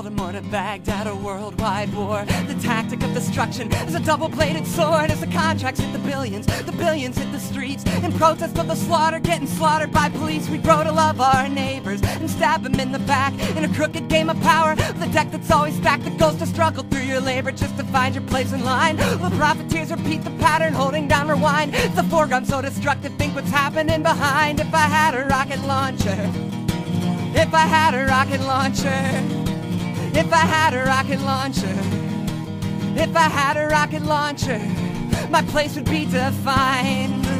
Baltimore to Baghdad, a worldwide war. The tactic of destruction is a double-bladed sword as the contracts hit the billions, the billions hit the streets. In protest of the slaughter, getting slaughtered by police, we grow to love our neighbors and stab them in the back in a crooked game of power. The deck that's always stacked that goes to struggle through your labor just to find your place in line. The profiteers repeat the pattern, holding down rewind. It's a foreground so destructive, think what's happening behind. If I had a rocket launcher. If I had a rocket launcher, if I had a rocket launcher, if I had a rocket launcher, my place would be defined.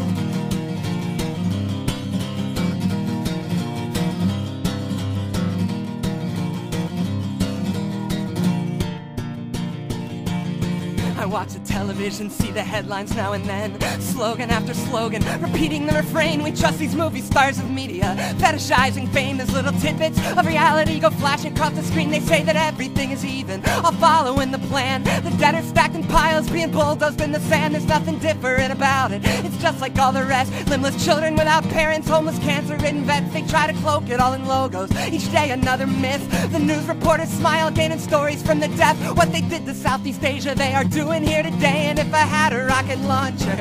Watch the television, see the headlines now and then. Slogan after slogan, repeating the refrain. We trust these movie stars of media, fetishizing fame as little tidbits of reality go flashing across the screen. They say that everything is even, all following the plan. The dead are stacked in piles, being bulldozed in the sand. There's nothing different about it. It's just like all the rest. Limbless children without parents, homeless, cancer-ridden vets. They try to cloak it all in logos. Each day another myth. The news reporters smile, gaining stories from the deaf. What they did to Southeast Asia, they are doing here today. And if I had a rocket launcher,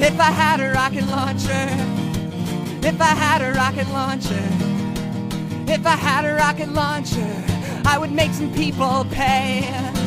if I had a rocket launcher, if I had a rocket launcher, if I had a rocket launcher, I would make some people pay.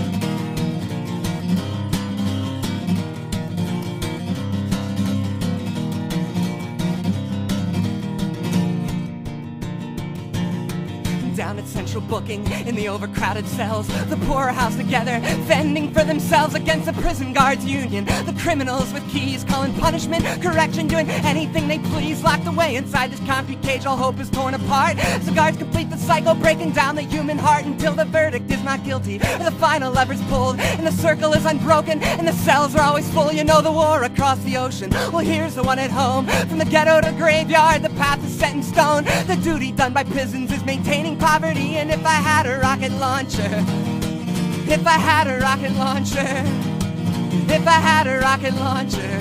Down at central booking in the overcrowded cells. The poor are housed together, fending for themselves against the prison guards union. The criminals with keys calling punishment, correction, doing anything they please. Locked away inside this concrete cage, all hope is torn apart. The guards complete the cycle, breaking down the human heart until the verdict is not guilty. The final lever's pulled, and the circle is unbroken, and the cells are always full. You know the war across the ocean. Well, here's the one at home. From the ghetto to graveyard, the path is set in stone. The duty done by prisons is maintaining poverty, and if I had a rocket launcher, if I had a rocket launcher, if I had a rocket launcher,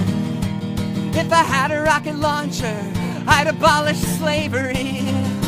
if I had a rocket launcher, I'd abolish slavery.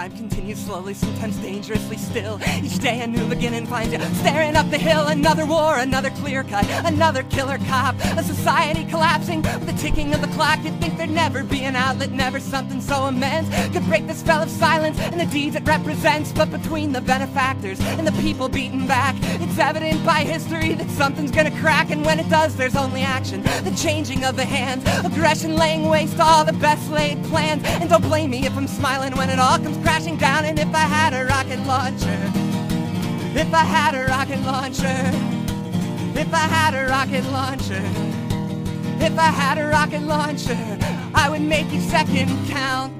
Time continues slowly, sometimes dangerously still. Each day a new beginning finds you staring up the hill. Another war, another clear cut, another killer cop. A society collapsing with the ticking of the clock. You'd think there'd never be an outlet, never something so immense could break the spell of silence and the deeds it represents. But between the benefactors and the people beaten back, it's evident by history that something's gonna crack. And when it does, there's only action, the changing of the hands, aggression laying waste all the best laid plans. And don't blame me if I'm smiling when it all comes crashing down. And if I had a rocket launcher, if I had a rocket launcher, if I had a rocket launcher, if I had a rocket launcher, I would make each second count.